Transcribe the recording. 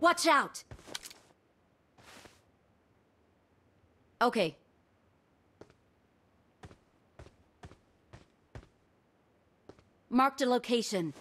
Watch out! Okay. Marked a location.